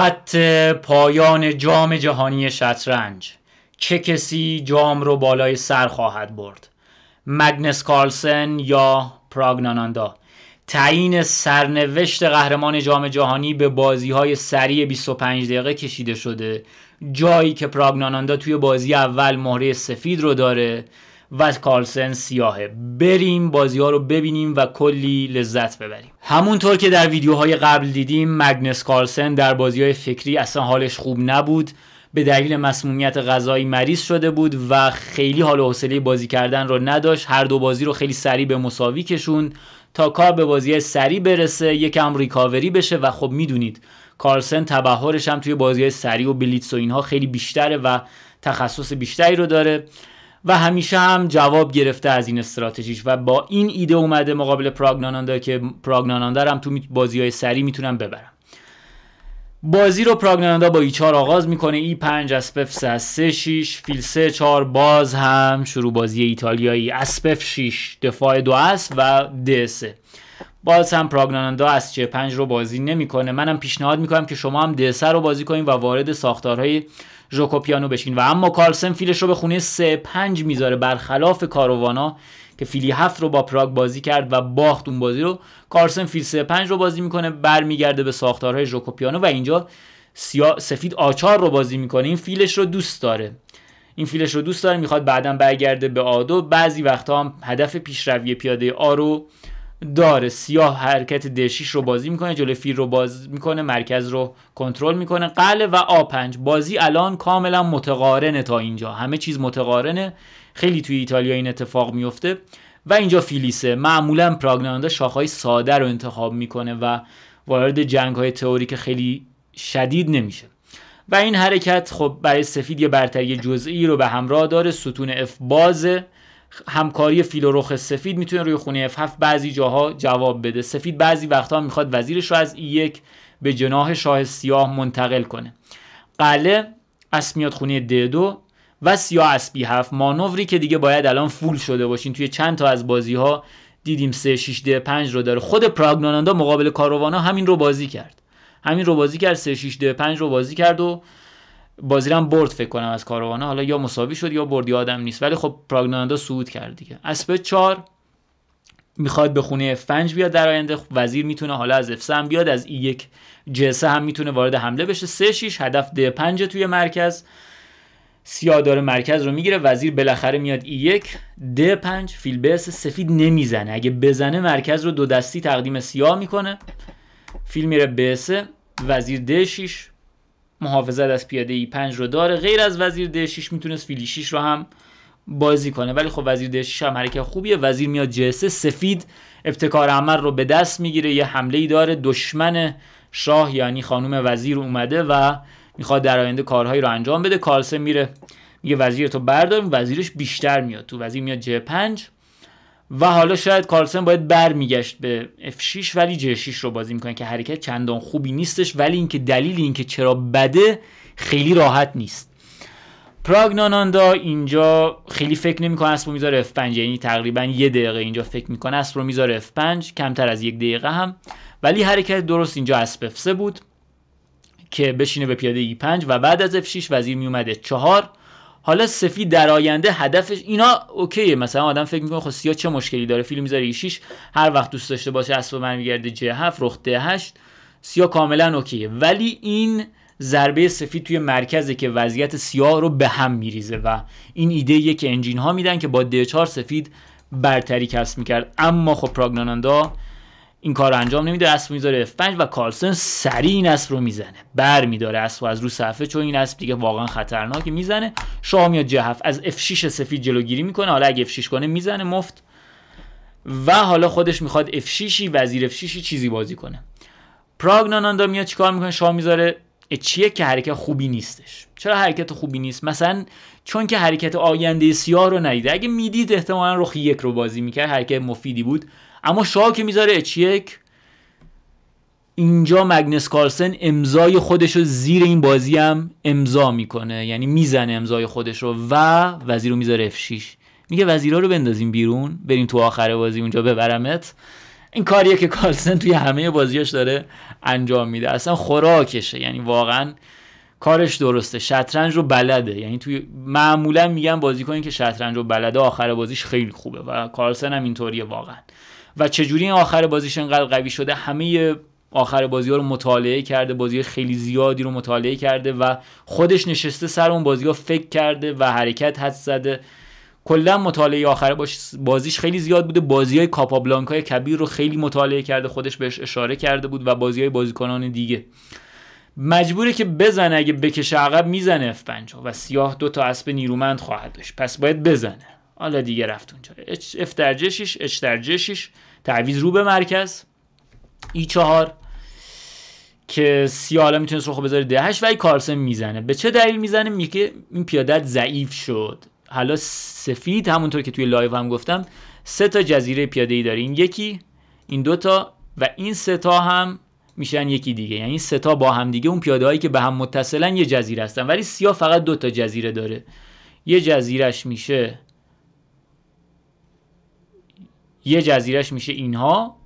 خط پایان جام جهانی شطرنج. چه کسی جام رو بالای سر خواهد برد؟ مگنس کارلسن یا پراگناناندا؟ تعیین سرنوشت قهرمان جام جهانی به بازی های سریع 25 دقیقه کشیده شده. جایی که پراگناناندا توی بازی اول مهره سفید رو داره و کارلسن سیاهه. بریم بازی ها رو ببینیم و کلی لذت ببریم. همونطور که در ویدیوهای قبل دیدیم مگنس کارلسن در بازی های فکری اصلا حالش خوب نبود. به دلیل مسمومیت غذایی مریض شده بود و خیلی حال حوصله بازی کردن رو نداشت. هر دو بازی رو خیلی سریع به مساوی کشوند تا کار به بازی سریع برسه یکم ریکاوری بشه و خب می‌دونید کارلسن تبهرش هم توی بازی سریع و بلیتس و اینها خیلی بیشتره و تخصص بیشتری رو داره. و همیشه هم جواب گرفته از این استراتژیش و با این ایده اومده مقابل پراگناناندا که پراگناناندا هم تو بازی های سری می‌تونن ببرم بازی رو پراگناندا با e 4 آغاز می‌کنه. e 5 اسپف 3 3 6 فیل 3 4 باز هم شروع بازی ایتالیایی. اسپف 6 دفاع دو اس و د 3 باز هم پراگناندا از چه 5 رو بازی نمی‌کنه. منم پیشنهاد می‌کنم که شما هم د 3 رو بازی کنید و وارد ساختارهای Giuoco Piano بشین. و اما کارلسن فیلش رو به خونه 3 5 می‌ذاره برخلاف کاروانا که فیلی 7 رو با پراگ بازی کرد و باخت اون بازی رو. کارلسن فیل 3 5 رو بازی می‌کنه برمیگرده به ساختارهای ژوکوپیانو و اینجا سیا... سفید آچار رو بازی می‌کنه. این فیلش رو دوست داره. این فیلش رو دوست داره می‌خواد بعدا برگرده به آدو. بعضی وقتا هم هدف پیشروی پیاده آ رو داره. سیاه حرکت دشیش رو بازی می‌کنه جلو فیل رو باز می‌کنه مرکز رو کنترل می‌کنه. قله و آ پنج. بازی الان کاملا متقارنه تا اینجا. همه چیز متقارنه. خیلی توی ایتالیا این اتفاق میفته و اینجا فیلیسه. معمولا پراگناندا شاخهای ساده رو انتخاب می‌کنه و وارد جنگ های تئوریک خیلی شدید نمیشه. و این حرکت خب برای سفید یه برتری جزئی رو به همراه داره. ستون اف بازه. همکاری فیل و رخ سفید می‌تونه روی خونه F7 بعضی جاها جواب بده. سفید بعضی وقتها می‌خواد وزیرش رو از E1 به جناح شاه سیاه منتقل کنه. قله اسب میاد خونه D2 و سیاه اسبی 7 مانوری که دیگه باید الان فول شده باشین. توی چند تا از بازی ها دیدیم 3 6 D 5 رو داره. خود پراگناناندا مقابل کاروانا همین رو بازی کرد. همین رو بازی کرد. 3 6 D 5 رو بازی کرد و بازی هم برد فکر کنم از کاروانا حالا یا مساوی شد یا برد یادم نیست. ولی خب پراگناندا صعود کرد دیگه. اسب 4 می‌خواد به خونه F5 بیاد در آینده. وزیر می‌تونه حالا از F3 هم بیاد از E1 J3 هم می‌تونه وارد حمله بشه. 3 6 هدف D5 توی مرکز. سیاه داره مرکز رو می‌گیره. وزیر بالاخره میاد E1 D5 فیل بس سفید نمی‌زنه. اگه بزنه مرکز رو دو دستی تقدیم سیاه می‌کنه. فیل میره B3 وزیر D6 محافظت از پیاده ای 5 رو داره. غیر از وزیر د6 می‌تونست فیلی 6 رو هم بازی کنه. ولی خب وزیر د6 هم حرکت خوبیه. وزیر میاد ج سفید ابتکار عمل رو به دست می‌گیره. یه حمله ای داره. دشمن شاه یعنی خانم وزیر اومده و می‌خواد در آینده کارهایی رو انجام بده. کارلسن میره. میگه وزیر تو برداریم وزیرش بیشتر میاد. تو وزیر میاد ج 5 و حالا شاید کارلسن باید برمیگشت به F6 ولی J6 رو بازی می‌کنه که حرکت چندان خوبی نیستش ولی اینکه دلیل اینکه چرا بده خیلی راحت نیست. پراگناناندا اینجا خیلی فکر نمی‌کنه اسب رو می‌ذاره F5 یعنی تقریبا یه دقیقه اینجا فکر می‌کنه اسب رو می‌ذاره F5 کمتر از یک دقیقه هم. ولی حرکت درست اینجا اسب F3 بود که بشینه به پیاده E5 و بعد از F6 وزیر میومده 4 حالا سفید در آینده هدفش اینا اوکیه مثلا آدم فکر می‌کنه خب سیاه چه مشکلی داره؟ فیلم می‌ذاره 6 هر وقت دوست داشته باشه اسب برمیگرده ج 7 رخ د 8 سیاه کاملا اوکیه. ولی این ضربه سفید توی مرکزه که وضعیت سیاه رو به هم میریزه و این ایده یه که انجین ها میدن که با د 4 سفید برتری کسب می‌کرد. اما خب پراگناناندا این کار رو انجام نمیده اسب می‌ذاره F5 و کارلسن سریع این اسب رو می‌زنه. بر میداره اسب از رو صفحه چون این اسب دیگه واقعا خطرناکه می‌زنه. شاه میاد J7 از F6 سفید جلوگیری می‌کنه. حالا اگه F6 کنه می‌زنه مفت. و حالا خودش می‌خواد F6 وزیر F6 چیزی بازی کنه. پراگناناندا میاد چیکار می‌کنه؟ شاه می‌ذاره چیه که حرکت خوبی نیستش. چرا حرکت خوبی نیست؟ مثلا چون که حرکت آینده سیاه رو ندیده. اگه می‌دید احتمالا رخ یک رو بازی می‌کرد حرکت مفیدی بود. اما شاه که می‌ذاره. اچ اینجا مگنس کارلسن امضای خودش رو زیر این بازی هم امضا می‌کنه. یعنی می‌زنه امضای خودش رو و وزیر رو می‌ذاره F6 میگه وزیرا رو بندازیم بیرون بریم تو آخر بازی اونجا ببرمت. این کاریه که کارلسن توی همه بازیاش داره انجام میده. اصلا خوراکشه. یعنی واقعا کارش درسته. شطرنج رو بلده. یعنی توی معمولا میگن بازیکنی که شطرنج رو بلده آخر بازیش خیلی خوبه و کارلسن هم اینطوریه واقعا. و چجوری این آخر بازیش انقدر قوی شده؟ همه آخر بازی ها رو مطالعه کرده بازی خیلی زیادی رو مطالعه کرده و خودش نشسته سر اون بازی ها فکر کرده و حرکت حد زده. کلا مطالعه آخر بازیش خیلی زیاد بوده. بازی های کاپابلانکای کبیر رو خیلی مطالعه کرده خودش بهش اشاره کرده بود و بازی های بازیکنان دیگه. مجبوره که بزنه اگه بکشه عقب می‌زنه اف 5 و سیاه دو تا اسب نیرومند خواهد داشت. پس باید بزنه. حالا دیگه رفت اونجا. اف در جشیش اچ در جشیش تعویض رو به مرکز. ای چهار. که سیاه حالا می‌تونست رو بذاره ده هشت. و ای کارسن می‌زنه. به چه دلیل می‌زنه؟ میگه این پیادت ضعیف شد. حالا سفید همونطور که توی لایو هم گفتم سه تا جزیره پیاده ای داره. این یکی این دوتا و این سه تا هم میشن یکی دیگه. یعنی سه تا با هم دیگه. اون پیاده هایی که به هم متصلن یه جزیره هستن. ولی سیاه فقط دو تا جزیره داره. یه جزیرش میشه یه جزیرش میشه اینها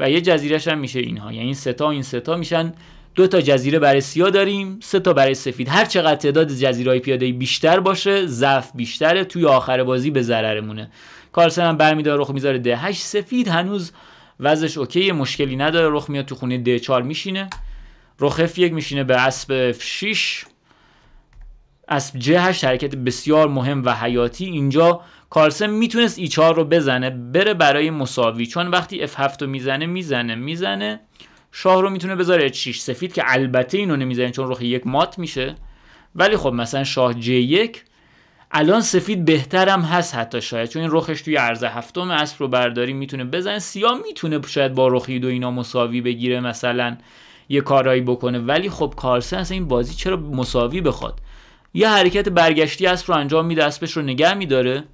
و یه جزیرش هم میشه اینها. یعنی سه تا این سه تا میشن. دو تا جزیره برای سیاه داریم سه تا برای سفید. هر چقدر تعداد جزیره پیاده بیشتر باشه ضعف بیشتره توی آخر بازی به ضررمونه. کارسن هم برمیداره رخ می‌ذاره ده 8 سفید هنوز وضعش اوکی مشکلی نداره رخ میاد تو خونه د 4 میشینه. رخ f 1 میشینه به اسب f 6 اسب ج 8 حرکت بسیار مهم و حیاتی. اینجا کارسن می‌تونست ای 4 رو بزنه بره برای مساوی. چون وقتی f 7 رو می‌زنه می‌زنه می‌زنه. شاه رو می‌تونه بذاره h 6 سفید که البته اینو نمی‌زنه چون رخ یک مات میشه. ولی خب مثلا شاه j 1 الان سفید بهترم هست حتی شاید. چون این رخش توی عرض هفتم اسب رو برداری می‌تونه بزنه. سیاه می‌تونه شاید با رخی دو اینا مساوی بگیره مثلا یه کارایی بکنه. ولی خب کارسن اصلا این بازی چرا مساوی بخواد؟ یه حرکت برگشتی اسب رو انجام میده اسبش رو نگه میداره.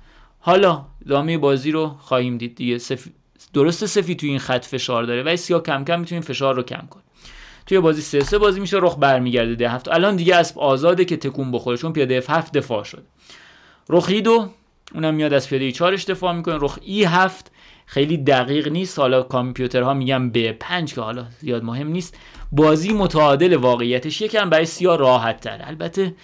حالا ادامه بازی رو خواهیم دید دیگه. سف... درست سفید توی این خط فشار داره ولی سیاه کم کم می‌تونه فشار رو کم کنه توی بازی سه سه بازی میشه رخ برمیگرده ده هفت. الان دیگه اسب آزاده که تکون بخوره چون پیاده اف هفت دفاع شده. رخ ای دو اونم میاد از پیاده ای چارش دفاع می‌کنه. رخ ای هفت خیلی دقیق نیست. حالا کامپیوترها میگن به پنج که حالا زیاد مهم نیست. بازی متعادل واقعیتش. یکم برای سیاه راحت تر البته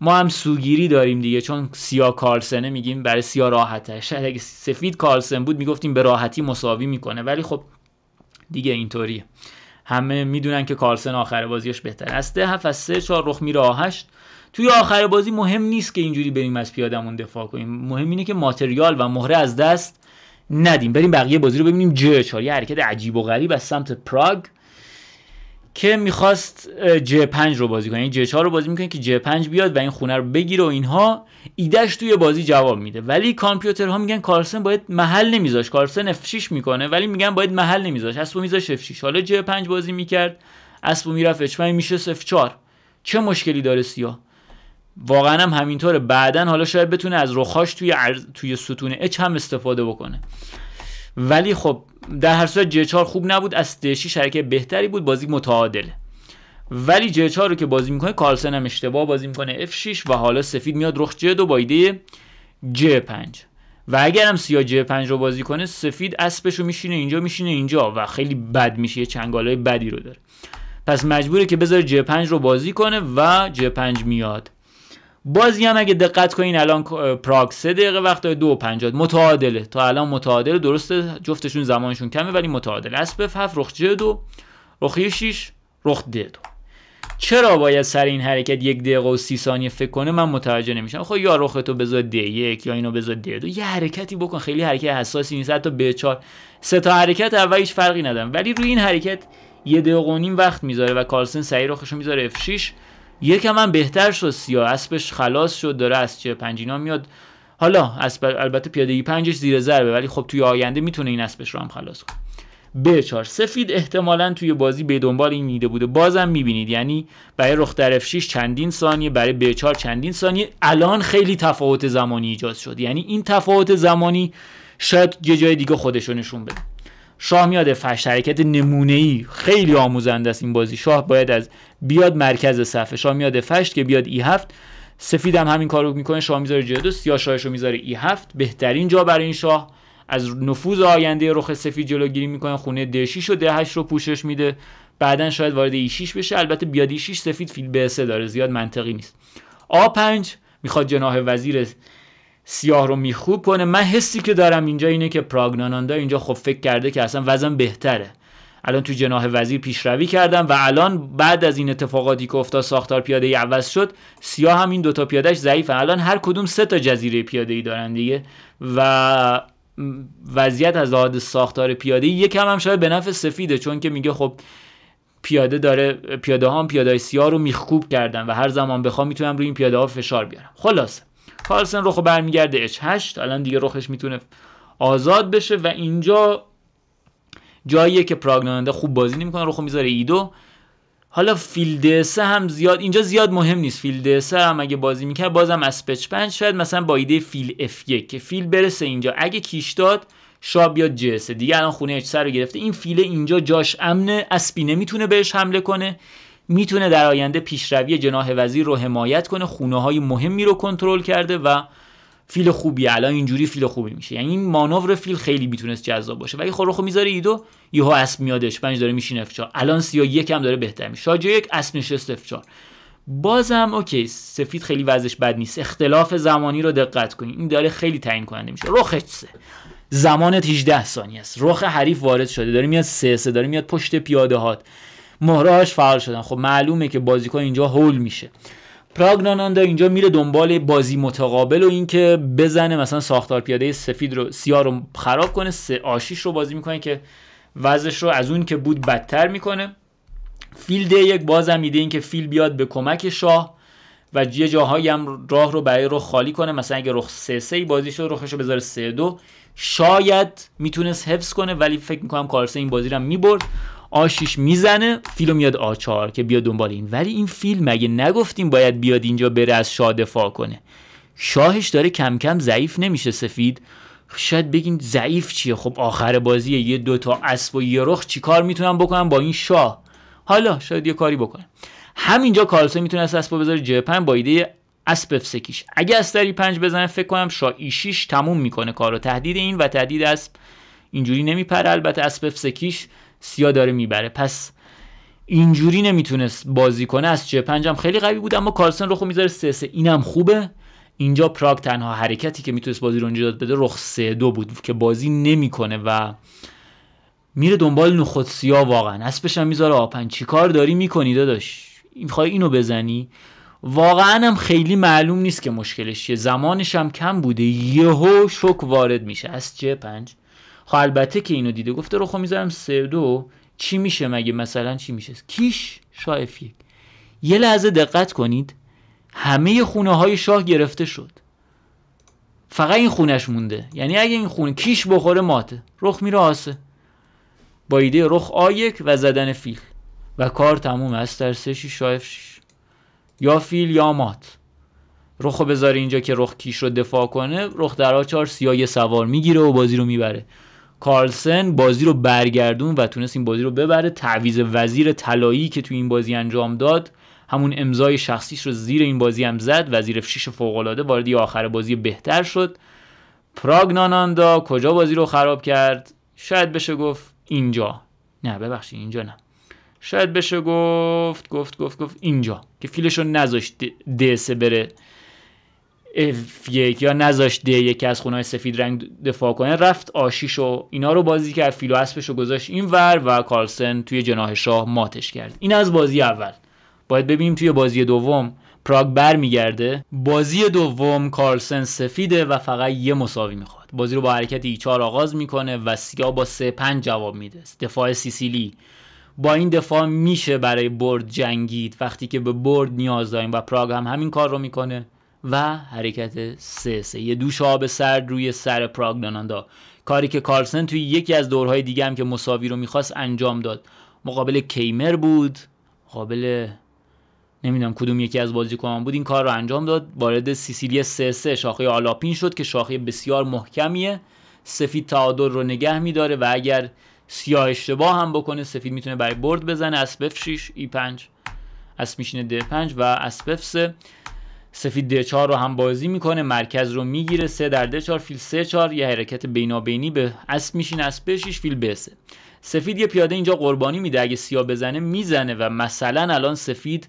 ما هم سوگیری داریم دیگه چون سیاه کارلسنه میگیم برای سیاه راحت تر شاید اگه سفید کارلسن بود می‌گفتیم به راحتی مساوی می‌کنه ولی خب دیگه اینطوریه. همه می‌دونن که کارلسن آخر بازیش بهتر است ده از سه چهار رخ میره هشت توی آخر بازی مهم نیست که اینجوری بریم از پیادمون دفاع کنیم. مهم اینه که ماتریال و مهره از دست ندیم. بریم بقیه بازی رو ببینیم. ج 4 یه حرکت عجیب و غریب از سمت پراگ. که می‌خواست ج 5 رو بازی کنه. ج 4 رو بازی می‌کنه که ج 5 بیاد و این خونه رو بگیره و اینها ایدهش توی بازی جواب میده. ولی کامپیوترها میگن کارسن باید محل نمیذاش. کارسن F6 می‌کنه ولی میگن باید محل نمیذاش. اسبو میذاش F6 حالا ج 5 بازی می‌کرد. اسبو می‌رفت H5 میشه F4 چه مشکلی داره سیاه؟ واقعا هم همینطوره. بعدا حالا شاید بتونه از رخاش توی عرض... توی ستون اچ هم استفاده بکنه. ولی خب در هر صورت ج 4 خوب نبود از دشی شرکه بهتری بود بازی متعادله ولی ج 4 رو که بازی می‌کنه کارلسن هم اشتباه بازی می‌کنه. F6 و حالا سفید میاد رخ ج 2 با ایده ج 5 و اگر هم سیاه ج 5 رو بازی کنه سفید اسبش رو میشینه اینجا میشینه اینجا و خیلی بد میشه یه چنگالای بدی رو داره. پس مجبوره که بذاره ج 5 رو بازی کنه و ج 5 میاد. بازی هم اگه دقت کنین الان پراگ 3 دقیقه وقت داره 2 50 متعادله. تا الان متعادله درسته جفتشون زمانشون کمه ولی متعادل. اسب 7 رخ ج 2 رخ 6 رخ د 2 چرا باید سر این حرکت یک دقیقه و سی ثانیه فکر کنه؟ من متوجه نمیشم. خب یا رخ تو بذار د یک یا اینو بذار د دو. یه حرکتی بکن. خیلی حرکت حساسی نیست. حتی ب 4 سه تا حرکت اول هیچ فرقی ندارن ولی روی این حرکت یه دقیقه و نیم وقت می‌ذاره و کارلسن سعی رخشو می‌ذاره. F6 یکم هم بهتر شد سیاه اسبش خلاص شد داره از چه پنجینا میاد. حالا اسب البته پیاده پنجش زیر ضربه ولی خب توی آینده می‌تونه این اسبش رو هم خلاص کنه. ب 4 سفید احتمالا توی بازی به دنبال این میده بوده. بازم می‌بینید یعنی برای رخ در F6 چندین ثانیه برای ب 4 چندین ثانیه. الان خیلی تفاوت زمانی ایجاد شد. یعنی این تفاوت زمانی شاید یه جای دیگه خودشو نشون بده. شاه میاد فشت حرکت نمونه ای خیلی آموزنده است این بازی. شاه باید از بیاد مرکز صفحه. شاه میاد فشت که بیاد ای هفت سفید هم همین کارو می‌کنه. شاه می‌ذاره جه دو سیاه شاهش رو می‌ذاره ای هفت بهترین جا برای این شاه. از نفوذ آینده رخ سفید جلوگیری می‌کنه. خونه د6 و د8 رو پوشش میده. بعدا شاید وارد e6 بشه. البته بیاد e6 سفید فیل به 3 داره. زیاد منطقی نیست. a5 می‌خواد جناح وزیر سیاه رو میخوب کنه. من حسی که دارم اینجا اینه که پراگناناندا اینجا خب فکر کرده که اصلا وزن بهتره. الان تو جناح وزیر پیشروی کردم و الان بعد از این اتفاقاتی که افتاد ساختار پیاده ای عوض شد سیاه هم این دوتا پیادهش ضعیفه الان هر کدوم سه تا جزیره پیاده ای دارن دیگه و وضعیت از لحاظ ساختار پیاده ای یکم هم شاید به نفع سفیده چون که میگه خب پیاده داره پیاده ها هم پیاده سیاه رو میخکوب کردن و هر زمان بخوام می‌تونم روی این پیاده ها فشار بیارم. خلاصه. کارلسن رخ برمیگرده H8 الان دیگه رخش می‌تونه آزاد بشه و اینجا جاییه که پراگنانده خوب بازی نمی‌کنه رخو می‌ذاره ایدو. حالا فیلد سه هم زیاد اینجا زیاد مهم نیست. فیلد سه هم اگه بازی می‌کرد بازم از پچ پنج. شاید مثلا با ایده فیل F1 که فیل برسه اینجا. اگه کیش داد شاه بیاد جسه دیگه الان خونه اچ رو گرفته. این فیل اینجا جاش امنه. اسپی نمی‌تونه بهش حمله کنه. می‌تونه در آینده پیشروی جناح وزیر رو حمایت کنه خونه های مهمی رو کنترل کرده و فیل خوبی الان اینجوری فیل خوبی میشه. یعنی این مانور فیل خیلی می‌تونست جذاب باشه. ولی خب رخو می‌ذاره ایدو یهو اسب میادش. پنج داره میشین اف الان سی یک هم داره بهتر میشه. شاجو یک اسب نشست اف بازم اوکی سفید خیلی وضعش بد نیست. اختلاف زمانی رو دقت کنید. این داره خیلی تعیین کننده میشه. رخ سه. زمانت 18 ثانیه است. رخ حریف وارد شده. داره میاد سه سه. داره میاد پشت پیاده هات. مهرهاش فعال شدن. خب معلومه که بازیکن اینجا هول میشه. پراگناناندا اینجا میره دنبال بازی متقابل و اینکه بزنه مثلا ساختار پیاده سفید رو سیاه رو خراب کنه آشیش رو بازی می‌کنه که وضعش رو از اون که بود بدتر می‌کنه. فیل ده یک بازم ایده این که فیل بیاد به کمک شاه و یه جاهایی هم راه رو برای رخ خالی کنه. مثلا اگه رخ سه سه بازی شد رخش رو بذاره سه دو. شاید می‌تونست حفظ کنه ولی فکر می‌کنم کارسه این بازی رو می‌برد. آشیش می‌زنه فیلو میاد آچار که بیاد دنبال این. ولی این فیلم مگه نگفتیم باید بیاد اینجا بره از شاه دفاع کنه. شاهش داره کم کم ضعیف نمیشه سفید. شاید بگین ضعیف چیه؟ خب آخر بازی یه دوتا اسب و یه رخ چیکار می‌تونم بکنم با این شاه؟ حالا شاید یه کاری بکنم همینجا کارلسه می‌تونه اسب بذاره ج 5 با ایده اسب سکیش اگه استری پنج بزنه فکر کنم شاه ای 6 تموم می‌کنه کارو. تهدید این و تهدید اسب اینجوری نمیپره. البته اسب سکیش سیا داره می‌بره. پس اینجوری نمی‌تونست بازی کنه. از چه پنجم خیلی قوی بود اما کارلسن رو می‌ذاره. سه سه اینم خوبه. اینجا پراگ تنها حرکتی که می‌تونست بازی رو اینجا بده رخ سه دو بود که بازی نمی‌کنه و میره دنبال نخود سیا واقعا اسبش هم می‌ذاره. آپن چیکار داری؟ می‌کنی داداش. می‌خوای اینو بزنی؟ واقعا هم خیلی معلوم نیست که مشکلش چیه. زمانش هم کم بوده. یهو شک وارد میشه. از چه پنج خب البته که اینو دیده گفته رو می‌ذارم سه دو. چی میشه مگه مثلا چی میشه؟ کیش شاه یک. یه لحظه دقت کنید همه خونه های شاه گرفته شد. فقط این خونش مونده. یعنی اگه این خونه کیش بخوره ماته. رخ میره آسه. با ایده رخ آیک و زدن فیل. و کار تموم است. در سه شاه یا فیل یا مات. رخو بذاره اینجا که رخ کیش رو دفاع کنه. رخ در آچار سیاه سوار می‌گیره و بازی رو می‌بره. کارلسن بازی رو برگردون و تونست این بازی رو ببره. تعویز وزیر طلایی که توی این بازی انجام داد همون امضای شخصیش رو زیر این بازی هم زد. وزیر فشیش فوقالعاده وارد آخر بازی بهتر شد. پراگناناندا کجا بازی رو خراب کرد؟ شاید بشه گفت اینجا. نه ببخشید اینجا نه. شاید بشه گفت گفت گفت گفت اینجا که فیلش رو نذاشت دسه بره. F1 یا نذاشت ده یکی از خونهای سفید رنگ دفاع کنه. رفت آشیش و اینا رو بازی کرد. فیلو اسبش رو گذاشت این ور و کارلسن توی جناح شاه ماتش کرد. این از بازی اول. باید ببینیم توی بازی دوم پراگ بر میگرده بازی دوم کارلسن سفیده و فقط یه مساوی می‌خواد. بازی رو با حرکت ای 4 آغاز می‌کنه و سیا با 3 5 جواب میده. دفاع سیسیلی. با این دفاع میشه برای برد جنگید. وقتی که به برد نیاز داریم و پراگ هم همین کار رو می‌کنه. و حرکت سه سه. یه دوش آب سرد روی سر پراگناناندا کاری که کارلسن توی یکی از دورهای دیگه هم که مساوی رو می‌خواست انجام داد. مقابل کیمر بود. مقابل نمی‌دونم کدوم یکی از بازیکنان بود. این کار رو انجام داد. وارد سیسیلی سه سه. شاخه آلاپین شد که شاخه بسیار محکمیه. سفید تعادل رو نگه میداره و اگر سیاه اشتباه هم بکنه سفید می‌تونه برای برد بزنه. اسبف 6 ای 5 اسب میشینه د 5 و اسبف 3 سفید د 4 رو هم بازی می‌کنه مرکز رو می‌گیره 3 در د 4 فیل 3 4 یه حرکت بینابینی به اسب میشین اسب 6 فیل ب 3 سفید یه پیاده اینجا قربانی میده اگه سیاه بزنه می‌زنه و مثلا الان سفید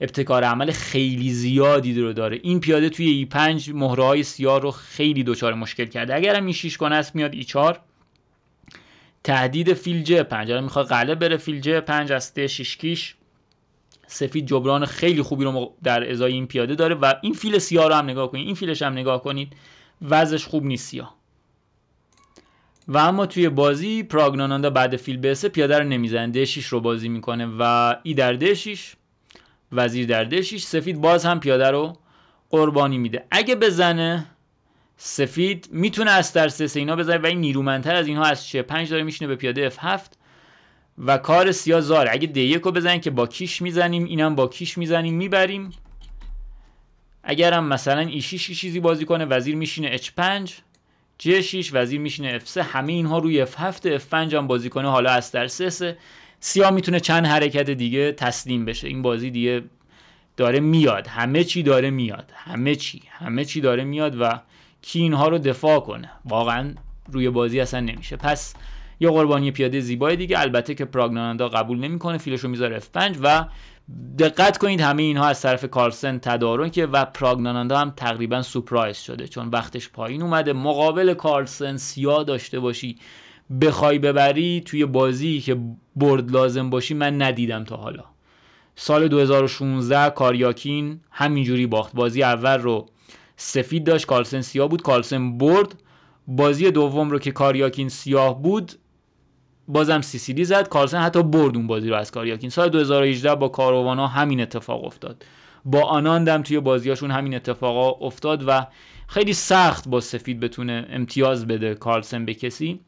ابتکار عمل خیلی زیادی رو داره. این پیاده توی ای 5 مهره های سیاه رو خیلی دچار مشکل کرده. اگر هم این 6 کنه است میاد ای 4 تهدید فیل ج 5 الان می‌خواد قلب بره فیل ج 5 از 6 کیش. سفید جبران خیلی خوبی رو در ازای این پیاده داره و این فیل سیاه رو هم نگاه کنید این فیلش هم نگاه کنید وضعش خوب نیست سیاه. و اما توی بازی پراگناناندا بعد فیل بسه پیاده رو نمی‌زنه. د6 رو بازی می‌کنه و ای در د6 وزیر در د6 سفید باز هم پیاده رو قربانی میده. اگه بزنه سفید می‌تونه از در سه اینا بزنه و این نیرومندتر از اینها از چه؟ 5 داره میشینه به پیاده F7 و کار سیاه زاره اگه D1 رو بزنیم که با کیش می‌زنیم اینم با کیش می‌زنیم می‌بریم. اگر هم مثلا E6 چیزی بازی کنه وزیر میشینه H5 G6 وزیر میشینه F3 همه اینها روی F7 F5 هم بازی کنه حالا از در 3 سیاه می‌تونه چند حرکت دیگه تسلیم بشه. این بازی دیگه داره میاد. همه چی داره میاد. همه چی. همه چی داره میاد و کی اینها رو دفاع کنه. واقعا روی بازی اصلا نمیشه. پس یه قربانی پیاده زیبای دیگه. البته که پراگناندا قبول نمی‌کنه. فیلشو می‌ذاره F5 و دقت کنید همه اینها از طرف کارلسن تدارکه و پراگناندا هم تقریبا سپرایز شده. چون وقتش پایین اومده. مقابل کارلسن سیاه داشته باشی بخوای ببری توی بازی که برد لازم باشی من ندیدم تا حالا. سال 2016 کاریاکین همینجوری باخت. بازی اول رو سفید داشت. کارلسن سیاه بود. کارلسن برد. بازی دوم رو که کاریاکین سیاه بود بازم سیسیلی زد. کارلسن حتی برد اون بازی رو از کاریاکین سال 2018 با کاروانا همین اتفاق افتاد. با آناندم توی بازیاشون همین اتفاق افتاد و خیلی سخت با سفید بتونه امتیاز بده کارلسن به کسی.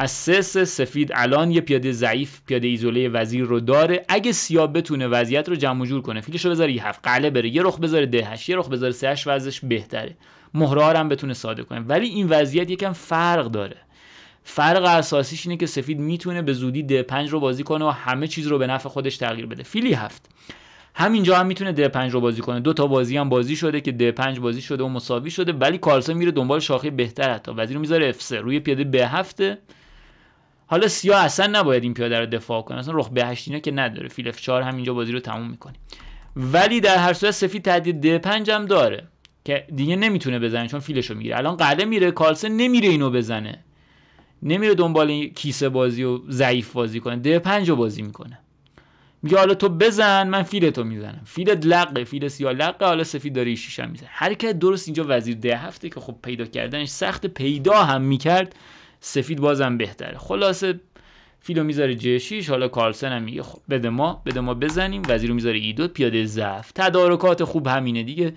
از سه سفید الان یه پیاده ضعیف پیاده ایزوله وزیر رو داره. اگه سیاه بتونه وضعیت رو جمع جور کنه فیلش رو بذاره یه هفت قله بره یه رخ بذاره ده هشت یه رخ بذاره سه هشت وضعش بهتره. مهره هم بتونه ساده کنه. ولی این وضعیت یکم فرق داره. فرق اساسیش اینه که سفید می‌تونه به زودی د 5 رو بازی کنه و همه چیز رو به نفع خودش تغییر بده. فیلی هفت. همینجا هم می‌تونه د 5 رو بازی کنه. دو تا بازی هم بازی شده که د 5 بازی شده و مساوی شده ولی کارلسن میره دنبال شاخه بهتر حتی. وزیر رو می‌ذاره F3 روی پیاده به هفته حالا سیاه اصلا نباید این پیاده رو دفاع کنه. اصلا رخ به 8 که نداره. فیل F4 همینجا بازی رو تموم می‌کنه. ولی در هر صورت سفید تهدید د 5 هم داره که دیگه نمی‌تونه بزنه چون فیلشو می‌گیره. الان قله میره کارلسن نمیره اینو بزنه. نمیره دنبال کیسه بازی و ضعیف بازی کنه. ده پنج رو بازی می‌کنه. میگه حالا تو بزن من فیل تو می‌زنم. فیلت لقه فیل سیاه لقه حالا سفید داره شیش هم می‌زنه. حرکت درست اینجا وزیر ده هفته که خب پیدا کردنش سخت پیدا هم می‌کرد سفید بازم بهتره. خلاصه فیلو می‌ذاره جه 6 حالا کارلسن هم میگه خب بده ما بده ما بزنیم. وزیر رو می‌ذاره e دو پیاده ضعف. تدارکات خوب همینه دیگه.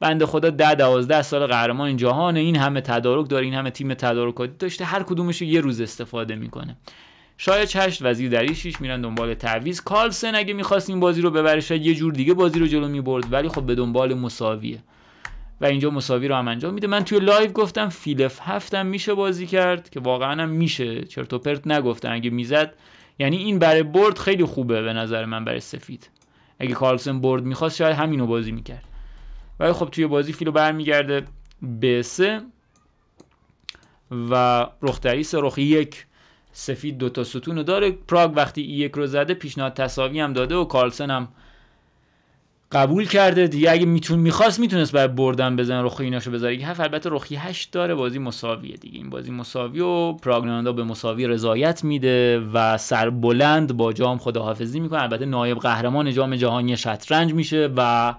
بنده خدا ده دوازده سال قهرمان جهان. این همه تدارک داره این همه تیم تدارکاتی داشته. هر کدومش یه روز استفاده می‌کنه. شاید هشت وزیر در شیش میرن دنبال تعویض. کارلسن اگه می‌خواست این بازی رو ببره شاید یه جور دیگه بازی رو جلو می‌برد. ولی خب به دنبال مساویه. و اینجا مساوی رو هم انجام میده. من توی live گفتم فیل f هفتم میشه بازی کرد که واقعا هم میشه. چرت و پرت نگفتم اگه می‌زد یعنی این برای برد خیلی خوبه به نظر من برای سفید. اگه کارلسن برد می‌خواست شاید همینو بازی می‌کرد. ولی خب توی بازی فیلو برمیگرده به سه و رختری سه رخ یک. سفید دوتا ستون رو داره. پراگ وقتی یک رو زده پیشنهاد تساوی هم داده و کارلسن هم قبول کرده. دیگه اگه میتون می‌خواست می‌تونست برای بردن بزن رخ ایناشو بذاره. که هفت البته رخی هشت داره. بازی مساویه دیگه. این بازی مساوی و پراگناندا به مساوی رضایت میده و سر بلند با جام خداحافظی می‌کنه. البته نایب قهرمان جام جهانی شطرنج میشه و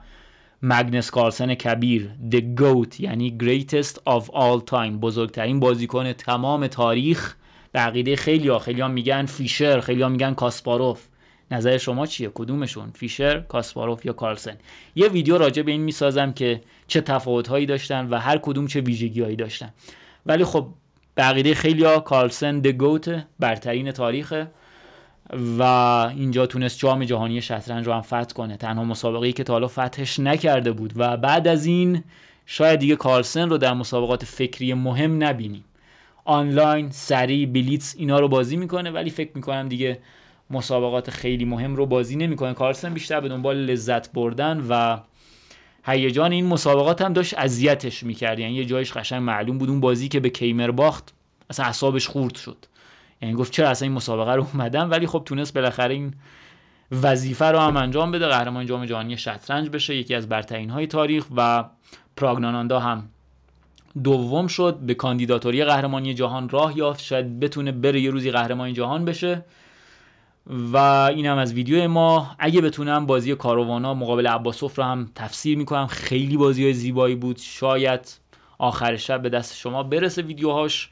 مگنس کارلسن کبیر The GOAT یعنی Greatest of All Time بزرگترین بازیکن تمام تاریخ. به عقیده خیلی ها خیلی ها میگن فیشر خیلی ها میگن کاسپاروف. نظر شما چیه؟ کدومشون؟ فیشر کاسپاروف یا کارلسن؟ یه ویدیو راجع به این می‌سازم که چه تفاوت هایی داشتن و هر کدوم چه ویژگی هایی داشتن. ولی خب به عقیده خیلی ها کارلسن برترین تاریخه و اینجا تونست جام جهانی شطرنج رو هم فتح کنه. تنها مسابقه که تا حالا فتحش نکرده بود. و بعد از این شاید دیگه کارلسن رو در مسابقات فکری مهم نبینیم. آنلاین سری بلیتس اینا رو بازی می‌کنه ولی فکر می‌کنم دیگه مسابقات خیلی مهم رو بازی نمی‌کنه. کارلسن بیشتر به دنبال لذت بردن و هیجان این مسابقات هم داشت اذیتش می‌کرد. یعنی یه جایش قشنگ معلوم بود. اون بازی که به کیمر باخت اصلا اعصابش خورد شد. گفت چرا اصلا این مسابقه رو اومدم؟ ولی خب تونست بالاخره این وظیفه رو هم انجام بده قهرمان جام جهانی شطرنج بشه یکی از برترین های تاریخ و پراگناناندا هم دوم شد به کاندیداتوری قهرمانی جهان راه یافت شاید بتونه بره یه روزی قهرمان جهان بشه. و اینم از ویدیو ما. اگه بتونم بازی کاروانا مقابل عباسوف رو هم تفسیر می‌کنم. خیلی بازی های زیبایی بود. شاید آخر شب به دست شما برسه ویدیوهاش.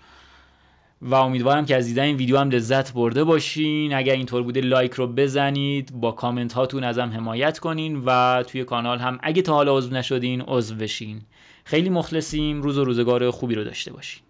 و امیدوارم که از دیدن این ویدیو هم لذت برده باشین. اگر اینطور بوده لایک رو بزنید با کامنت هاتون ازم حمایت کنین و توی کانال هم اگه تا حالا عضو نشدین عضو بشین. خیلی مخلصیم. روز و روزگار خوبی رو داشته باشین.